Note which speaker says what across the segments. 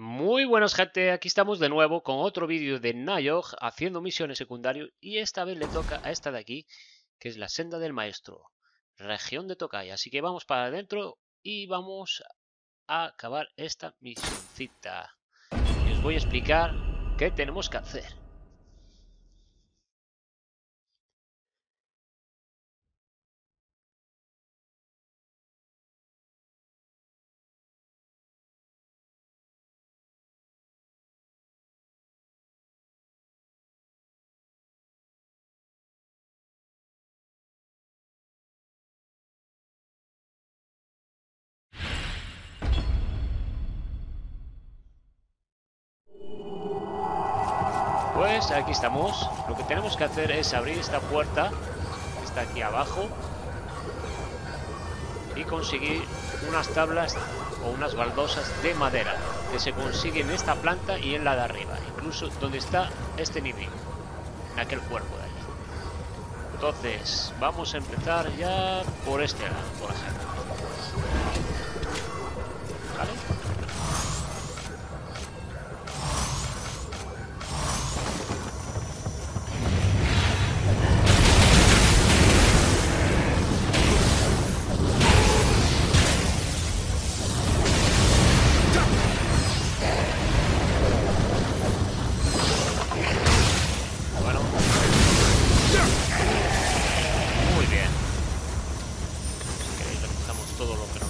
Speaker 1: Muy buenas gente, aquí estamos de nuevo con otro vídeo de Nayog haciendo misiones secundarias y esta vez le toca a esta de aquí, que es la senda del maestro, región de Tokai. Así que vamos para adentro y vamos a acabar esta misioncita. Y os voy a explicar qué tenemos que hacer. Pues aquí estamos. Lo que tenemos que hacer es abrir esta puerta que está aquí abajo y conseguir unas tablas o unas baldosas de madera que se consiguen en esta planta y en la de arriba, incluso donde está este nivel, en aquel cuerpo de ahí. Entonces, vamos a empezar ya por este lado, por ejemplo.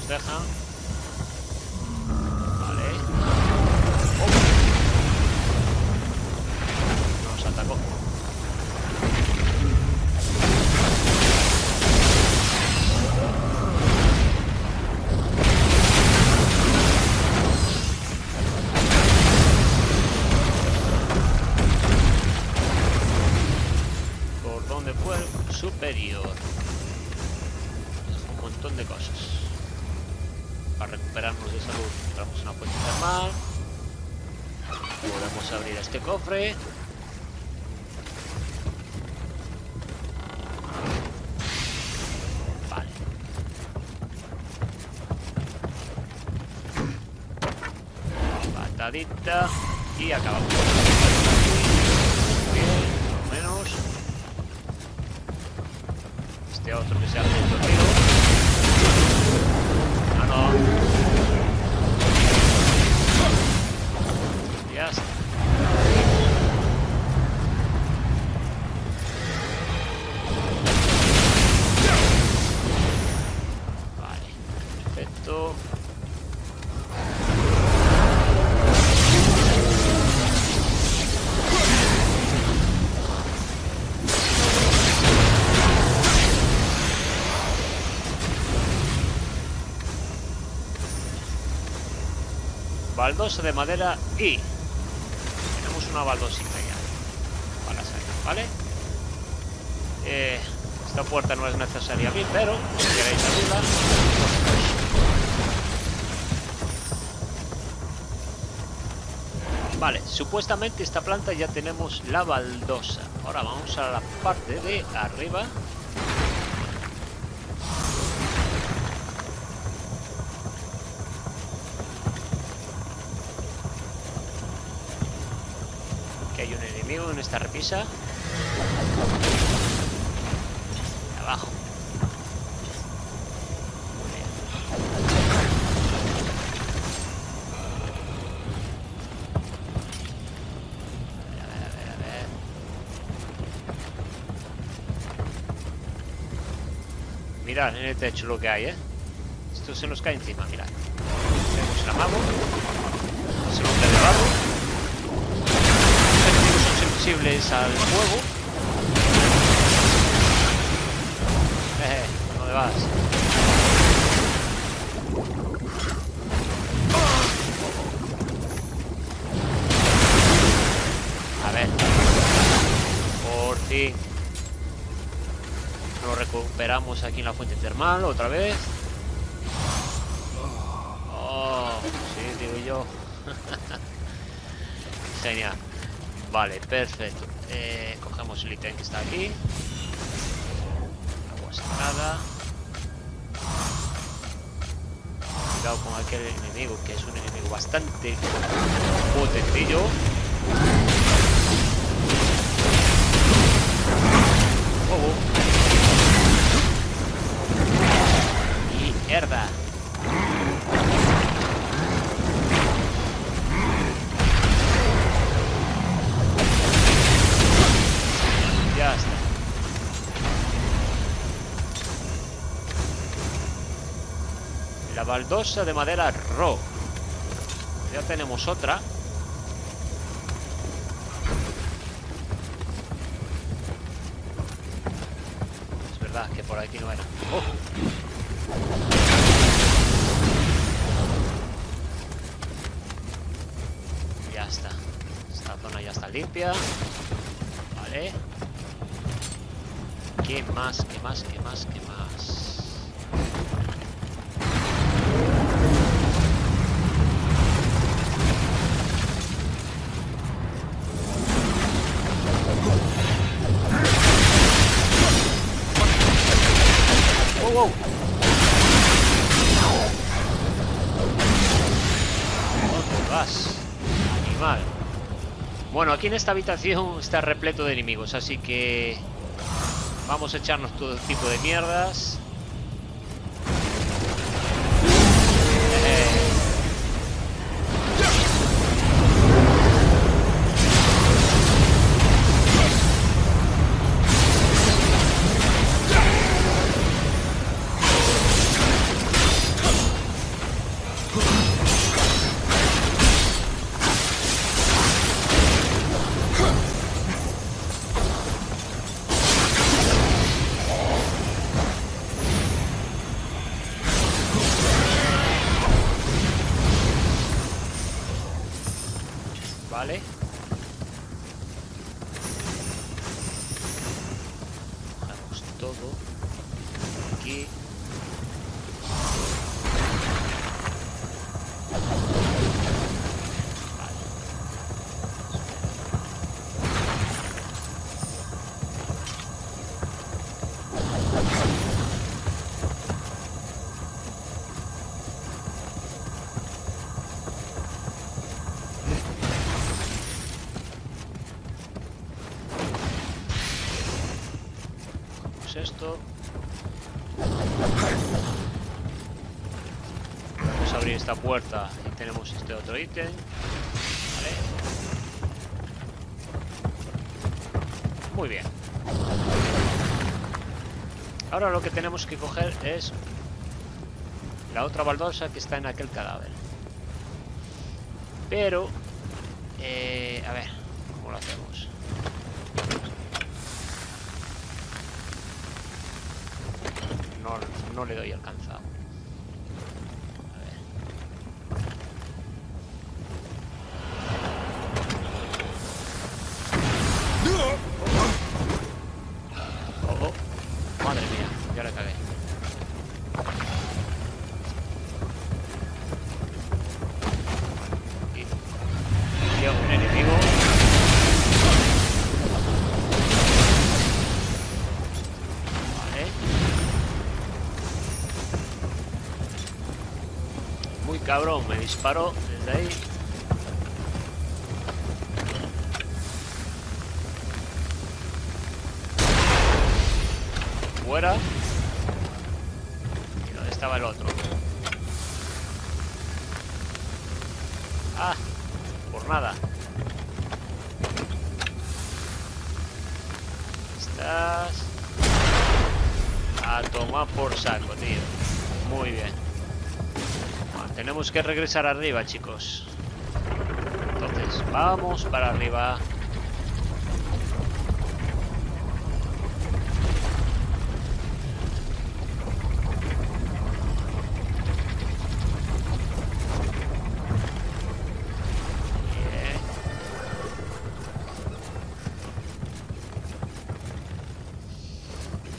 Speaker 1: Dejan. Vale. Oh. Nos atacó. Cordón de fuego superior. Un montón de cosas. Para recuperarnos de salud encontramos una fuente termal. Podemos abrir este cofre. Vale. Patadita. Y acabamos. Bien, por lo menos. Este otro que se hace no. Ya. Vale, perfecto. Baldosa de madera y tenemos una baldosita ya para salir, ¿vale? Eh, esta puerta no es necesaria bien, pero si queréis abrirla. Vale, supuestamente esta planta ya tenemos la baldosa. Ahora vamos a la parte de arriba. Hay un enemigo en esta repisa. Abajo. Mirad en el techo lo que hay, ¿eh? Esto se nos cae encima, mirad. Tenemos el amago. Se nos cae debajo. Al fuego. Eh, ¿dónde vas? A ver. Por fin. Nos recuperamos aquí en la fuente termal otra vez. Oh, sí, digo yo. Genial. Vale, perfecto. Eh, cogemos el ítem que está aquí. Agua sagrada. complicado con aquel enemigo, que es un enemigo bastante potentillo. Oh, Y herda. Baldosa de madera ro. Ya tenemos otra. Es verdad que por aquí no era. Ya está. Esta zona ya está limpia. Vale. ¿Qué más? ¿Qué más? ¿Qué más? ¿Qué más? Bueno, aquí en esta habitación está repleto de enemigos, así que vamos a echarnos todo tipo de mierdas. Aquí. Esto. Vamos a abrir esta puerta y tenemos este otro ítem. Vale. Muy bien. Ahora lo que tenemos que coger es la otra baldosa que está en aquel cadáver. Pero, eh, a ver, ¿cómo lo hacemos? No, le doy alcanzado. A ver. Oh, oh. Madre mía, ya la cagué. Me disparó desde ahí. Fuera. ¿Y dónde estaba el otro? Que regresar arriba, chicos. Entonces, vamos para arriba.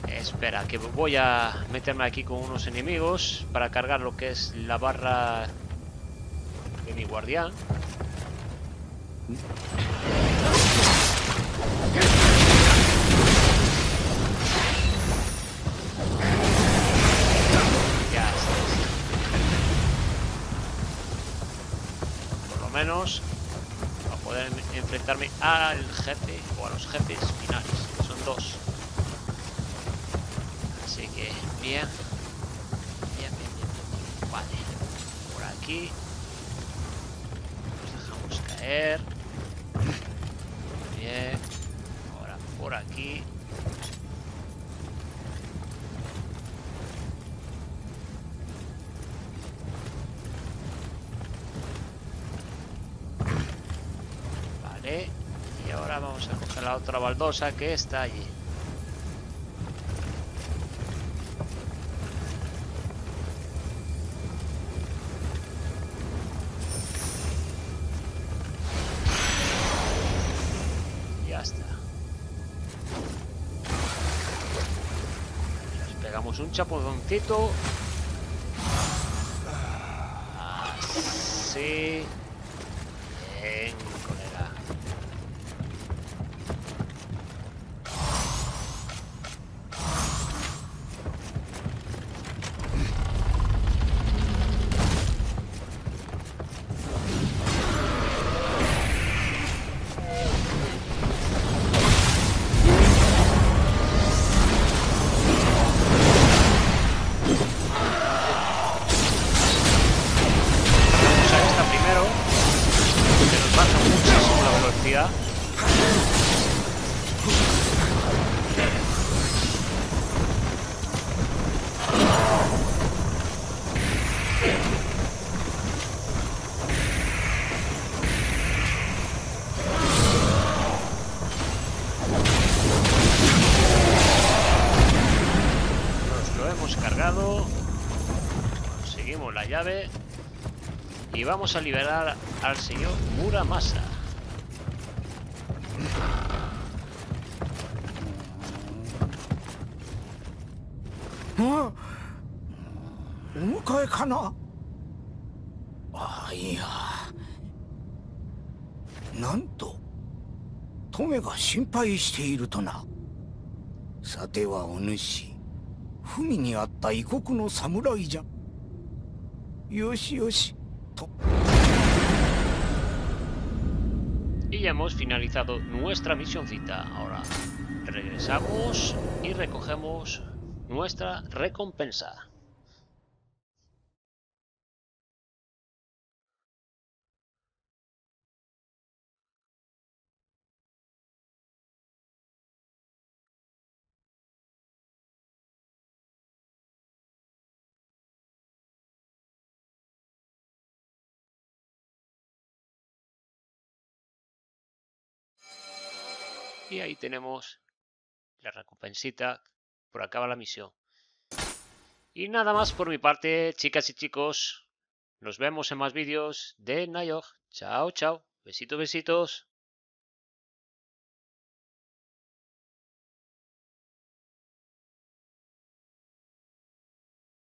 Speaker 1: Bien. Espera, que voy a meterme aquí con unos enemigos para cargar lo que es la barra de mi guardián. Ya está. lo menos para poder enfrentarme al jefe o a los jefes finales, que son dos. Así que bien. Bien, bien, bien. Vale. Por aquí. Nos dejamos caer. Bien. Ahora por aquí. Vale. Y ahora vamos a coger la otra baldosa que está allí. Un chapozoncito. Así. Bien, colega. Llave. Y vamos a liberar al señor Muramasa.
Speaker 2: あお迎えかなああいやなんとトメが心配しているとなさてはお主文にあった異国の侍じゃ よしよしと
Speaker 1: Y ya hemos finalizado nuestra misioncita. Ahora regresamos y recogemos nuestra recompensa. Y ahí tenemos la recompensita por acaba la misión. Y nada más por mi parte, chicas y chicos. Nos vemos en más vídeos de Nayog. Chao, chao. Besitos, besitos.